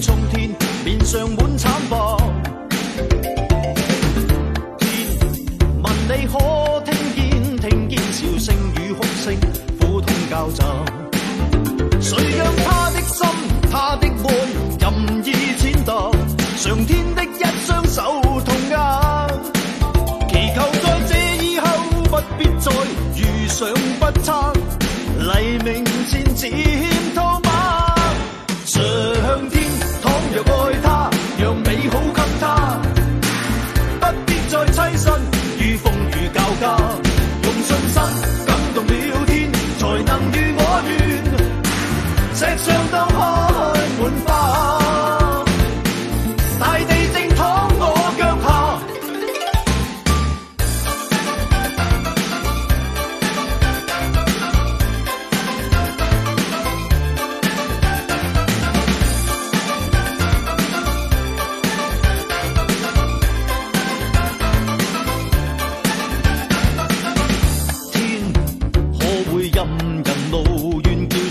冲天，面上满惨白。天，问你可听见、听见笑声与哭声、苦痛交集。谁让他的心、他的爱任意践踏？上天的一双手痛压，祈求在这以后不必再遇上不测。黎明前，只。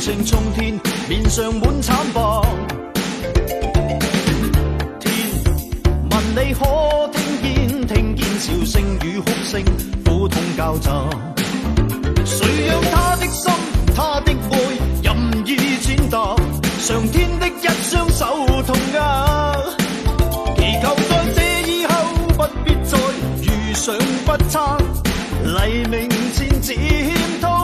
情冲天，面上满惨白。天，问你可听见？听见笑声与哭声，苦痛交集。谁让他的心，他的爱任意践踏？上天的一双手痛压，祈求在这以后不必再遇上不测。黎明前渐透。